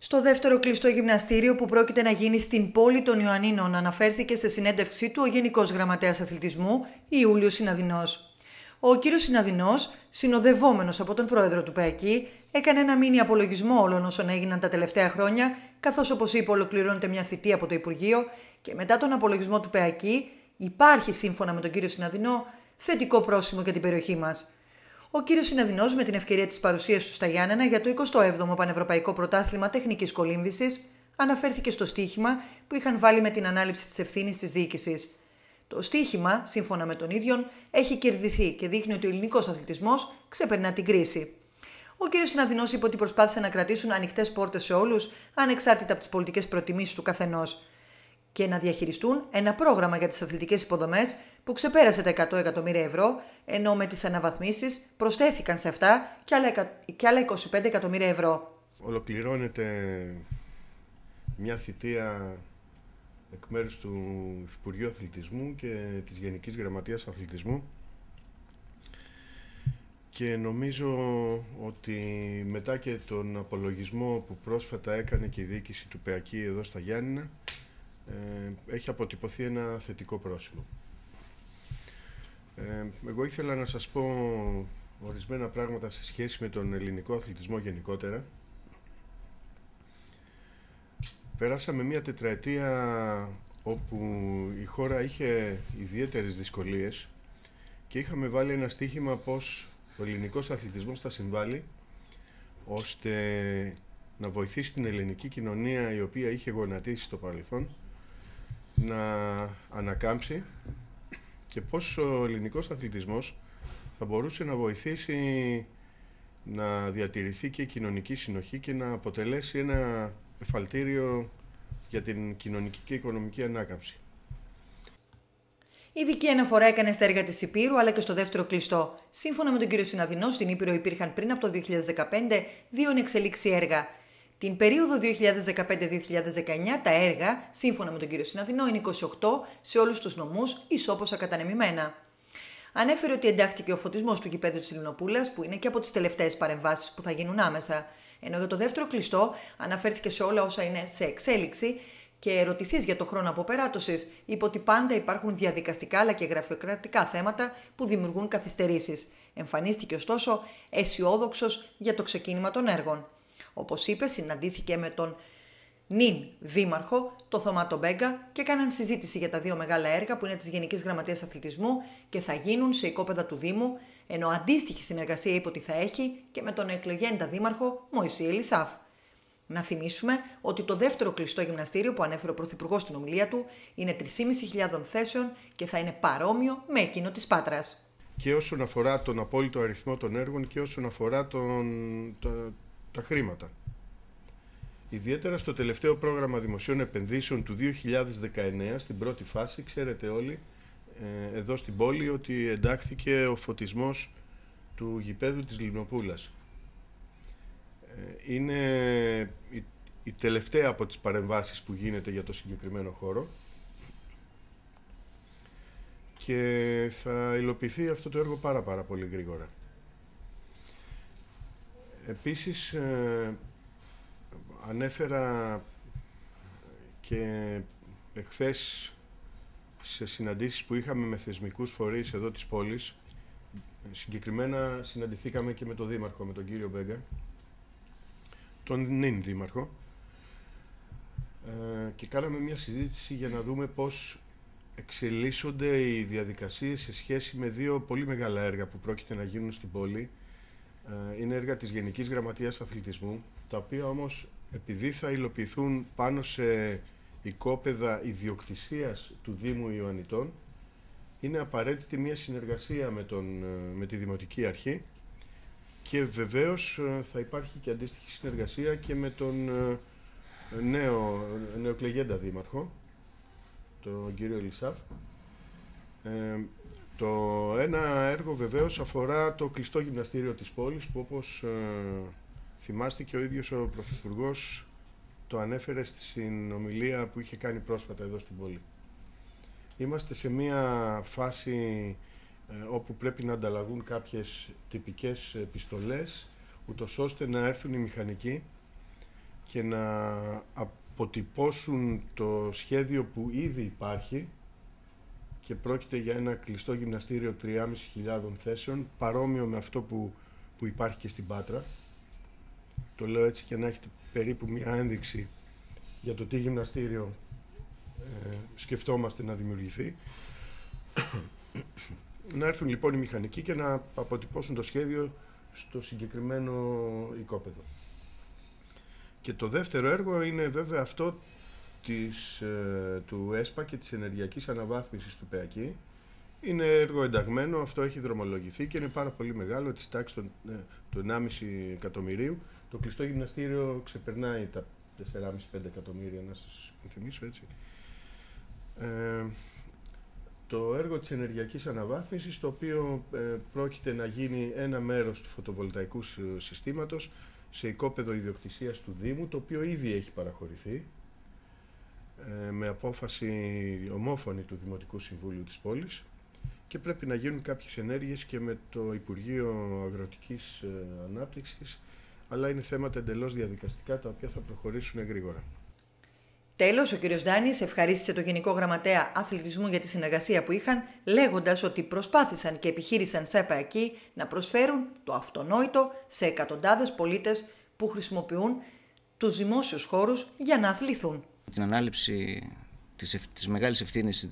Στο δεύτερο κλειστό γυμναστήριο που πρόκειται να γίνει στην πόλη των Ιωαννίνων αναφέρθηκε σε συνέντευξή του ο Γενικός Γραμματέας Αθλητισμού Ιούλιος Συναδεινός. Ο κύριος Συναδεινός, συνοδευόμενος από τον πρόεδρο του ΠΕΑΚΙ, έκανε ένα μήνυ απολογισμό όλων όσων έγιναν τα τελευταία χρόνια, καθώς όπως είπε ολοκληρώνεται μια θητεία από το Υπουργείο και μετά τον απολογισμό του ΠΕΑΚΙ υπάρχει σύμφωνα με τον κύριο Συναδεινό θετικό πρόσημο για την περιοχή μας. Ο κύριος Συναδεινός, με την ευκαιρία της παρουσίας του στα Γιάννενα για το 27ο Πανευρωπαϊκό Πρωτάθλημα Τεχνικής Κολύμβησης, αναφέρθηκε στο στίχημα που είχαν βάλει με την ανάληψη της ευθύνης της διοίκησης. Το στίχημα, σύμφωνα με τον ίδιο, έχει κερδιθεί και δείχνει ότι ο ελληνικός αθλητισμός ξεπερνά την κρίση. Ο κ. Συναδεινός είπε ότι προσπάθησε να κρατήσουν ανοιχτές πόρτες σε όλους, ανεξάρτητα από τις πολιτικές προτιμήσεις του καθενός και να διαχειριστούν ένα πρόγραμμα για τις αθλητικές υποδομές που ξεπέρασε τα 100 εκατομμύρια ευρώ, ενώ με τις αναβαθμίσεις προσθέθηκαν σε αυτά και άλλα, και άλλα 25 εκατομμύρια ευρώ. Ολοκληρώνεται μια θητεία εκ μέρους του Υπουργείου Αθλητισμού και της Γενικής Γραμματείας Αθλητισμού και νομίζω ότι μετά και τον απολογισμό που πρόσφατα έκανε και η διοίκηση του ΠΕΑΚΙ εδώ στα Γιάννηνα ε, έχει αποτυπωθεί ένα θετικό πρόσημο. Ε, εγώ ήθελα να σας πω ορισμένα πράγματα σε σχέση με τον ελληνικό αθλητισμό γενικότερα. Περάσαμε μια τετραετία όπου η χώρα είχε ιδιαίτερες δυσκολίες και είχαμε βάλει ένα στίχημα πως ο ελληνικός αθλητισμός θα συμβάλλει ώστε να βοηθήσει την ελληνική κοινωνία η οποία είχε γονατίσει στο παρελθόν να ανακάμψει και πώς ο ελληνικός αθλητισμός θα μπορούσε να βοηθήσει να διατηρηθεί και η κοινωνική συνοχή και να αποτελέσει ένα εφαλτήριο για την κοινωνική και οικονομική ανάκαμψη. Ειδική αναφορά έκανε στα έργα της Υπήρου αλλά και στο δεύτερο κλειστό. Σύμφωνα με τον κύριο Συναδεινό, στην Ήπειρο υπήρχαν πριν από το 2015 δύο εξελίξει έργα. Την περίοδο 2015-2019 τα έργα, σύμφωνα με τον κύριο Συναδεινό, είναι 28 σε όλους τους νομούς ισόπωσα κατανεμημένα. Ανέφερε ότι εντάχθηκε ο φωτισμός του γηπέδου της Ελληνοπούλας, που είναι και από τις τελευταίες παρεμβάσεις που θα γίνουν άμεσα. Ενώ για το δεύτερο κλειστό αναφέρθηκε σε όλα όσα είναι σε εξέλιξη και ερωτηθείς για το χρόνο αποπεράτωσης, είπε ότι πάντα υπάρχουν διαδικαστικά αλλά και γραφειοκρατικά θέματα που δημιουργούν καθυστερήσεις. Εμφανίστηκε ωστόσο αισιόδοξος για το ξεκίνημα των έργων. Όπως είπες, συναντήθηκε με τον νυν δήμαρχο, το Θωμάτο Μπέγκα, και έκαναν συζήτηση για τα δύο μεγάλα έργα που είναι της Γενικής Γραμματείας Αθλητισμού και θα γίνουν σε οικόπεδα του Δήμου, ενώ αντίστοιχη συνεργασία είπε ότι θα έχει και με τον εκλογέντα δήμαρχο Μωυσή Ελισάφ. Να θυμίσουμε ότι το δεύτερο κλειστό γυμναστήριο που ανέφερε ο Πρωθυπουργός στην ομιλία του είναι 3.500 θέσεων και θα είναι παρόμοιο με εκείνο της Πάτρας. Και όσον αφορά τον απόλυτο αριθμό των έργων και όσον αφορά τον, τα χρήματα. Ιδιαίτερα στο τελευταίο πρόγραμμα δημοσίων επενδύσεων του 2019, στην πρώτη φάση, ξέρετε όλοι, ε, εδώ στην πόλη, ότι εντάχθηκε ο φωτισμός του γηπέδου της Λιμνοπούλας. Ε, είναι η, η τελευταία από τις παρεμβάσεις που γίνεται για το συγκεκριμένο χώρο και θα υλοποιηθεί αυτό το έργο πάρα πάρα πολύ γρήγορα. Επίσης, ε, ανέφερα και εχθές σε συναντήσεις που είχαμε με θεσμικούς φορείς εδώ της πόλης, συγκεκριμένα συναντηθήκαμε και με τον Δήμαρχο, με τον κύριο Μπέγκα, τον νυν Δήμαρχο, ε, και κάναμε μια συζήτηση για να δούμε πώς εξελίσσονται οι διαδικασίες σε σχέση με δύο πολύ μεγάλα έργα που πρόκειται να γίνουν στην πόλη, ε, είναι έργα της Γενικής Γραμματείας Αθλητισμού, τα οποία όμως επειδή θα υλοποιηθούν πάνω σε οικόπεδα ιδιοκτησίας του Δήμου Ιωαννητών, είναι απαραίτητη μια συνεργασία με, τον, ε, με τη Δημοτική Αρχή και βεβαίως ε, θα υπάρχει και αντίστοιχη συνεργασία και με τον νέο, νεοκλεγέντα δήμαρχο, τον κύριο Λισάφ. Το ένα έργο βεβαίως αφορά το κλειστό γυμναστήριο της πόλης που όπως ε, θυμάστε και ο ίδιος ο Πρωθυπουργός το ανέφερε στην ομιλία που είχε κάνει πρόσφατα εδώ στην πόλη. Είμαστε σε μια φάση ε, όπου πρέπει να ανταλλαγούν κάποιες τυπικές επιστολές ούτως ώστε να έρθουν οι μηχανικοί και να αποτυπώσουν το σχέδιο που ήδη υπάρχει και πρόκειται για ένα κλειστό γυμναστήριο 3.500 θέσεων παρόμοιο με αυτό που, που υπάρχει και στην Πάτρα. Το λέω έτσι και να έχετε περίπου μια ένδειξη για το τι γυμναστήριο ε, σκεφτόμαστε να δημιουργηθεί. να έρθουν λοιπόν οι μηχανικοί και να αποτυπώσουν το σχέδιο στο συγκεκριμένο οικόπεδο. Και το δεύτερο έργο είναι βέβαια αυτό της, ε, του ΕΣΠΑ και της ενεργειακής αναβάθμισης του ΠΕΑΚΗ. Είναι έργο ενταγμένο, αυτό έχει δρομολογηθεί και είναι πάρα πολύ μεγάλο, της τάξης των, ε, του 1,5 εκατομμυρίου. Το κλειστό γυμναστήριο ξεπερνάει τα 4,5-5 εκατομμύρια, να σας θυμίσω έτσι. Ε, το έργο της ενεργειακής αναβάθμισης, το οποίο ε, πρόκειται να γίνει ένα μέρος του φωτοβολταϊκού συστήματος σε οικόπεδο ιδιοκτησίας του Δήμου, το οποίο ήδη έχει παραχωρηθεί ε, με απόφαση ομόφωνη του Δημοτικού Συμβούλιου της πόλης και πρέπει να γίνουν κάποιες ενέργειες και με το Υπουργείο Αγροτικής ε, Ανάπτυξης αλλά είναι θέματα εντελώς διαδικαστικά τα οποία θα προχωρήσουν γρήγορα. Τέλος, ο κ. Ντάνης ευχαρίστησε το Γενικό Γραμματέα Αθλητισμού για τη συνεργασία που είχαν, λέγοντας ότι προσπάθησαν και επιχείρησαν σε ΕΠΑΚΗ να προσφέρουν το αυτονόητο σε εκατοντάδες πολίτες που χρησιμοποιούν τους δημόσιους χώρους για να αθληθούν. Την ανάληψη της μεγάλης ευθύνης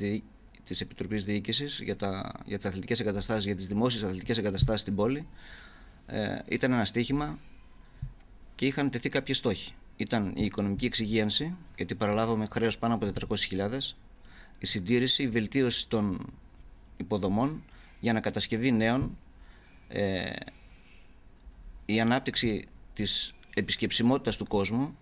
της Επιτροπής Διοίκησης για, τα, για τις αθλητικές εγκαταστάσεις, για τις δημόσιες αθλητικές εγκαταστάσεις στην πόλη, ε, ήταν ένα στίχημα και είχαν τεθεί κάποιοι στόχοι. Ήταν η οικονομική εξυγίανση, γιατί παραλάβαμε χρέος πάνω από 400.000, η συντήρηση, η βελτίωση των υποδομών για ανακατασκευή νέων, ε, η ανάπτυξη της επισκεψιμότητας του κόσμου